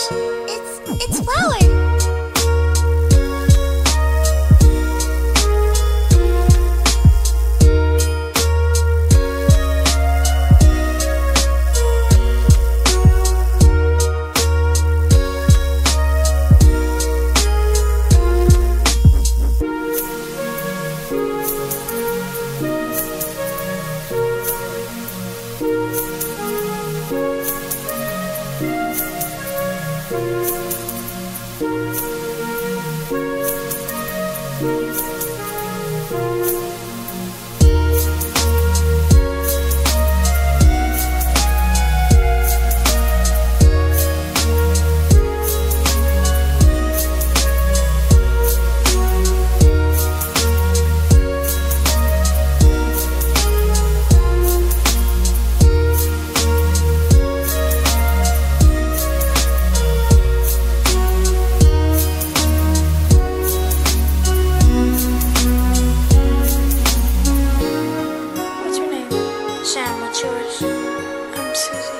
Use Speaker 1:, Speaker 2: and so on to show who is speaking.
Speaker 1: It's, it's flowers. George, I'm Susie.